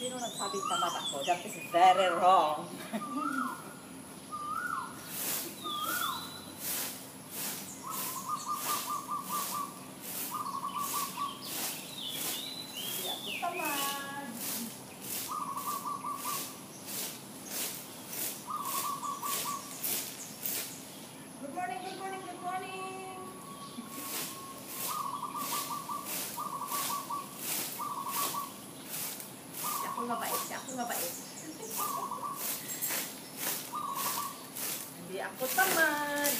You don't have to tell about that. This very wrong. mabait siya. Ako mabait. Hindi ako tamad.